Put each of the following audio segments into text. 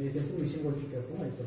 esse assunto me xingou de questão, então.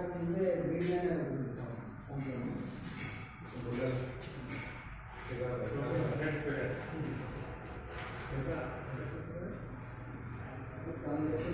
ಮುಂದೆ Greenland ಅಲ್ಲಿ ಬಂದಿರ್ತಾವೆ ಸಂಜೆ